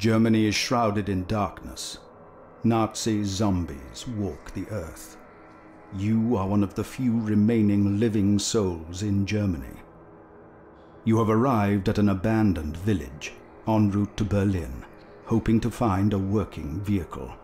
Germany is shrouded in darkness. Nazi zombies walk the earth. You are one of the few remaining living souls in Germany. You have arrived at an abandoned village en route to Berlin, hoping to find a working vehicle.